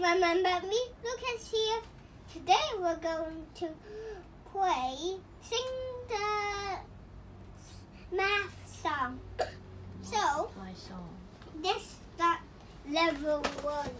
Remember me? Look at here. Today we're going to play, sing the math song. So, My song. this start level one.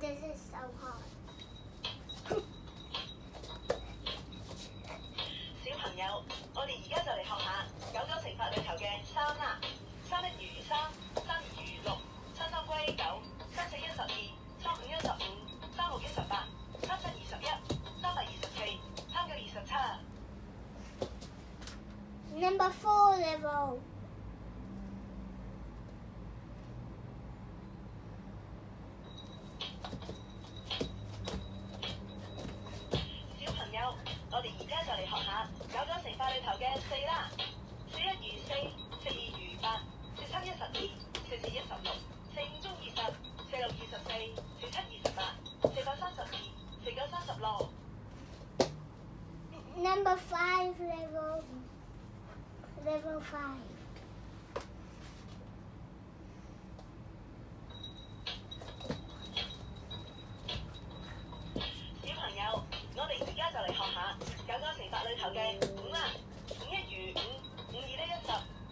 小朋友，我哋而家就嚟學下九九乘法裏頭嘅三啦。三一如三，三二如六，三三歸九，三四一十二，三五一十五，三六一十八，三七二十一，三八二十四，三九二十七。Number four level. 小朋友，我哋而家就嚟學下九九乘法裏頭嘅四啦。四一如四，四二如八，四三一十二，四四一十六，四五中二十，四六二十四，四七二十八，四八三十二，四九三十六。Number five level. Level five. 小朋友，而家就嚟學下九九乘法裏頭嘅五啦。五一如五，五二得一十，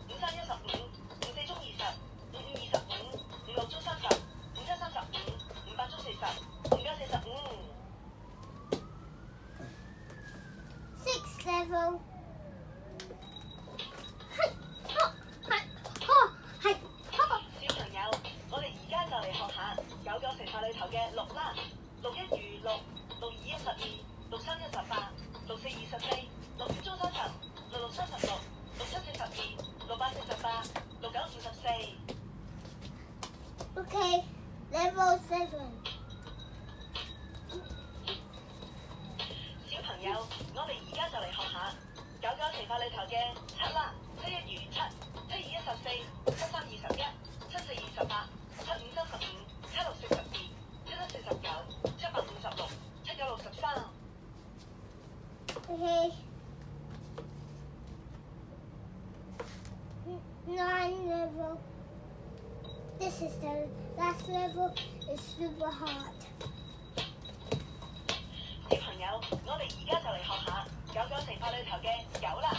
五三一十五，五四中二十，五五二十五，五六中三十，五七三十五，五八中四十，五九四十五。Six level. 六九五十四。 Okay, level seven. 小朋友，我哋而家就嚟学下九九乘法里头嘅七啦。七一如七，七二一十四，七三二十一，七四二十八，七五三十五，七六四十二，七七四十九，七百五十六，七九六十三。 Okay. level. This is the last level. It's super hard. 小朋友，我哋而家就嚟学下九九乘法里头嘅九啦。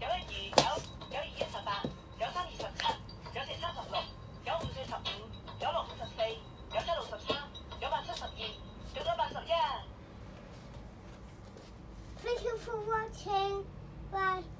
九一如九，九二一十八，九三二十七，九四三十六，九五四十五，九六五十四，九七六十三，九八七十二，九九八十一。 Thank you for watching. Bye.